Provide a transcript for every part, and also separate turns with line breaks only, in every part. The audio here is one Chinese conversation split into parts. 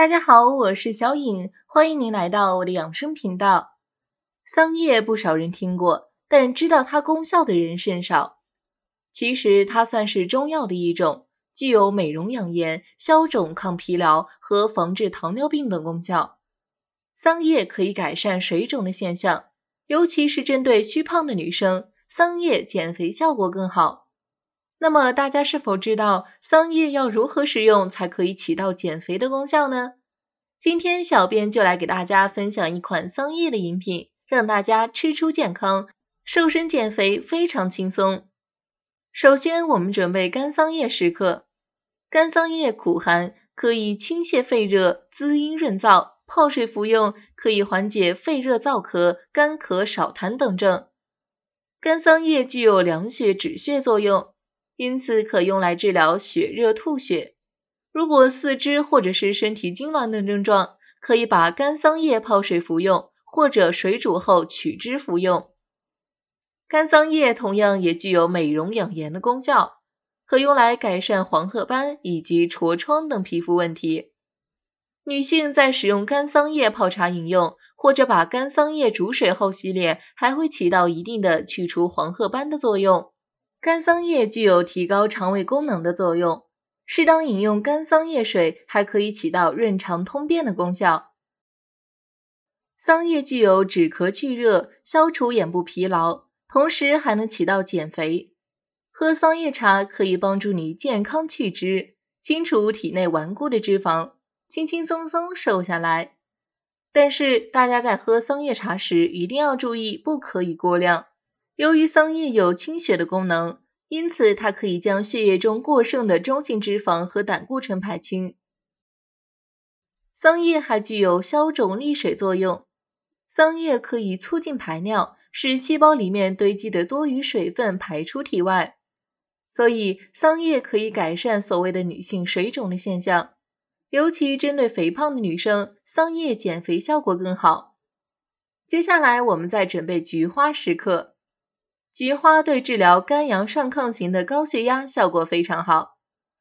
大家好，我是小颖，欢迎您来到我的养生频道。桑叶不少人听过，但知道它功效的人甚少。其实它算是中药的一种，具有美容养颜、消肿抗疲劳和防治糖尿病等功效。桑叶可以改善水肿的现象，尤其是针对虚胖的女生，桑叶减肥效果更好。那么大家是否知道桑叶要如何食用才可以起到减肥的功效呢？今天小编就来给大家分享一款桑叶的饮品，让大家吃出健康，瘦身减肥非常轻松。首先我们准备干桑叶十克，干桑叶苦寒，可以清泻肺热、滋阴润燥，泡水服用可以缓解肺热燥咳、干咳少痰等症。干桑叶具有凉血止血作用。因此可用来治疗血热吐血。如果四肢或者是身体痉挛等症状，可以把干桑叶泡水服用，或者水煮后取汁服用。干桑叶同样也具有美容养颜的功效，可用来改善黄褐斑以及痤疮等皮肤问题。女性在使用干桑叶泡茶饮用，或者把干桑叶煮水后洗脸，还会起到一定的去除黄褐斑的作用。干桑叶具有提高肠胃功能的作用，适当饮用干桑叶水还可以起到润肠通便的功效。桑叶具有止咳去热、消除眼部疲劳，同时还能起到减肥。喝桑叶茶可以帮助你健康去脂，清除体内顽固的脂肪，轻轻松松瘦下来。但是大家在喝桑叶茶时一定要注意，不可以过量。由于桑叶有清血的功能，因此它可以将血液中过剩的中性脂肪和胆固醇排清。桑叶还具有消肿利水作用，桑叶可以促进排尿，使细胞里面堆积的多余水分排出体外，所以桑叶可以改善所谓的女性水肿的现象，尤其针对肥胖的女生，桑叶减肥效果更好。接下来我们再准备菊花十克。菊花对治疗肝阳上亢型的高血压效果非常好。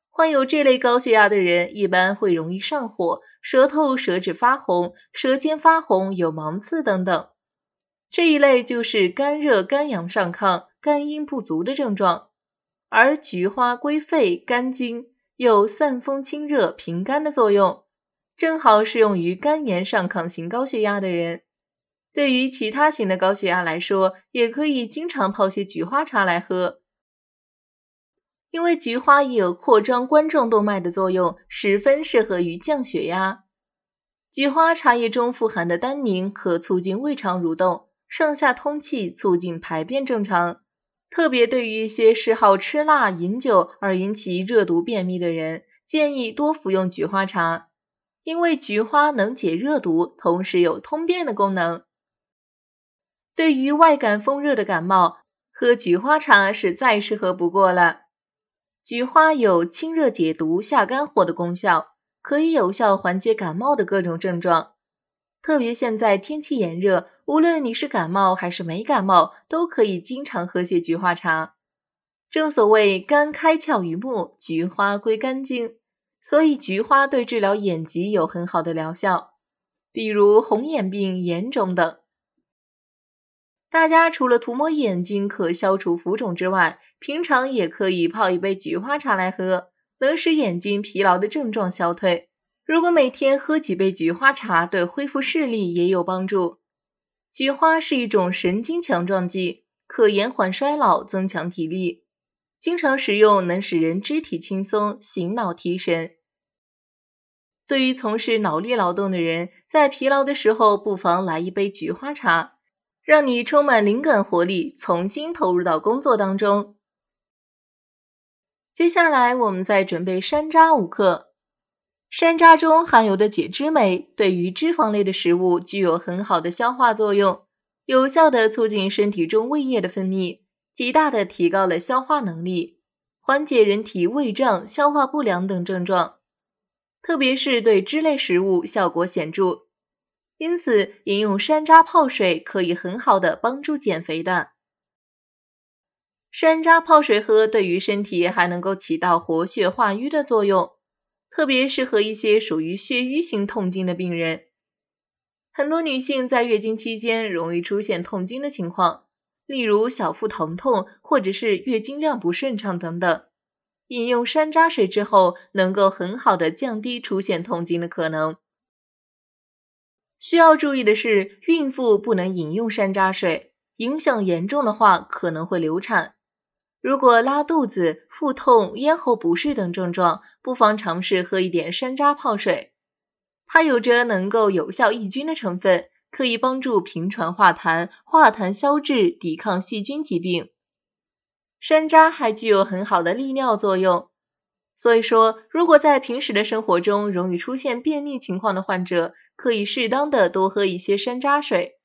患有这类高血压的人一般会容易上火、舌头、舌质发红、舌尖发红、有芒刺等等。这一类就是肝热、肝阳上亢、肝阴不足的症状。而菊花归肺、肝经，有散风清热、平肝的作用，正好适用于肝炎上亢型高血压的人。对于其他型的高血压来说，也可以经常泡些菊花茶来喝，因为菊花也有扩张冠状动脉的作用，十分适合于降血压。菊花茶叶中富含的单宁可促进胃肠蠕动，上下通气，促进排便正常。特别对于一些嗜好吃辣、饮酒而引起热毒便秘的人，建议多服用菊花茶，因为菊花能解热毒，同时有通便的功能。对于外感风热的感冒，喝菊花茶是再适合不过了。菊花有清热解毒、下肝火的功效，可以有效缓解感冒的各种症状。特别现在天气炎热，无论你是感冒还是没感冒，都可以经常喝些菊花茶。正所谓肝开窍于目，菊花归肝经，所以菊花对治疗眼疾有很好的疗效，比如红眼病、眼肿等。大家除了涂抹眼睛可消除浮肿之外，平常也可以泡一杯菊花茶来喝，能使眼睛疲劳的症状消退。如果每天喝几杯菊花茶，对恢复视力也有帮助。菊花是一种神经强壮剂，可延缓衰老，增强体力。经常食用能使人肢体轻松，醒脑提神。对于从事脑力劳动的人，在疲劳的时候，不妨来一杯菊花茶。让你充满灵感活力，重新投入到工作当中。接下来我们再准备山楂五克，山楂中含有的解脂酶对于脂肪类的食物具有很好的消化作用，有效的促进身体中胃液的分泌，极大的提高了消化能力，缓解人体胃胀、消化不良等症状，特别是对脂类食物效果显著。因此，饮用山楂泡水可以很好的帮助减肥的。山楂泡水喝，对于身体还能够起到活血化瘀的作用。特别适合一些属于血瘀型痛经的病人。很多女性在月经期间容易出现痛经的情况，例如小腹疼痛或者是月经量不顺畅等等。饮用山楂水之后，能够很好的降低出现痛经的可能。需要注意的是，孕妇不能饮用山楂水，影响严重的话可能会流产。如果拉肚子、腹痛、咽喉不适等症状，不妨尝试喝一点山楂泡水。它有着能够有效抑菌的成分，可以帮助平喘化痰、化痰消滞、抵抗细菌疾病。山楂还具有很好的利尿作用。所以说，如果在平时的生活中容易出现便秘情况的患者，可以适当的多喝一些山楂水。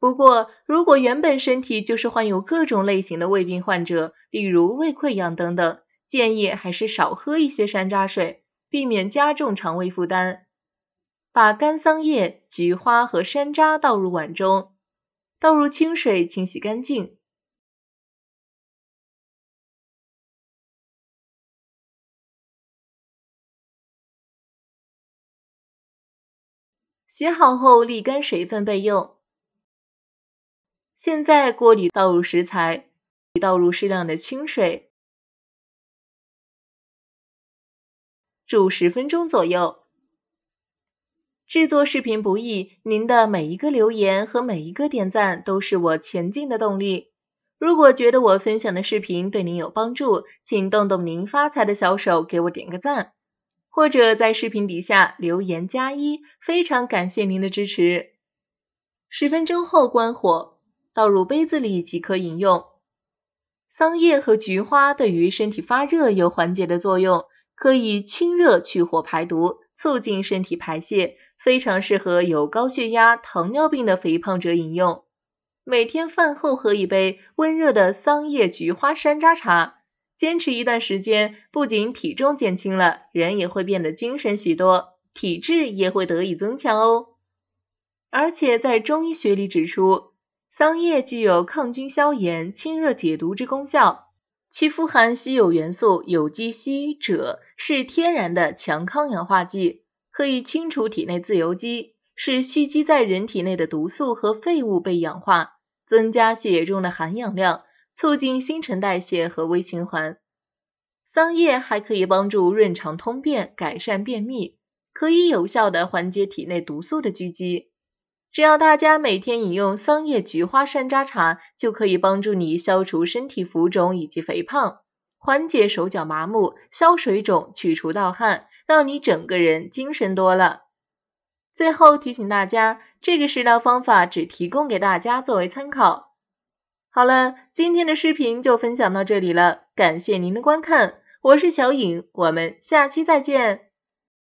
不过，如果原本身体就是患有各种类型的胃病患者，例如胃溃疡等等，建议还是少喝一些山楂水，避免加重肠胃负担。把干桑叶、菊花和山楂倒入碗中，倒入清水清洗干净。洗好后沥干水分备用。现在锅里倒入食材，倒入适量的清水，煮十分钟左右。制作视频不易，您的每一个留言和每一个点赞都是我前进的动力。如果觉得我分享的视频对您有帮助，请动动您发财的小手，给我点个赞。或者在视频底下留言加一，非常感谢您的支持。十分钟后关火，倒入杯子里即可饮用。桑叶和菊花对于身体发热有缓解的作用，可以清热去火排毒，促进身体排泄，非常适合有高血压、糖尿病的肥胖者饮用。每天饭后喝一杯温热的桑叶菊花山楂茶。坚持一段时间，不仅体重减轻了，人也会变得精神许多，体质也会得以增强哦。而且在中医学里指出，桑叶具有抗菌消炎、清热解毒之功效，其富含稀有元素有机硒、锗，是天然的强抗氧化剂，可以清除体内自由基，使蓄积在人体内的毒素和废物被氧化，增加血液中的含氧量。促进新陈代谢和微循环。桑叶还可以帮助润肠通便，改善便秘，可以有效的缓解体内毒素的聚集。只要大家每天饮用桑叶菊花山楂茶，就可以帮助你消除身体浮肿以及肥胖，缓解手脚麻木，消水肿，去除盗汗，让你整个人精神多了。最后提醒大家，这个食疗方法只提供给大家作为参考。好了，今天的视频就分享到这里了，感谢您的观看，我是小颖，我们下期再见。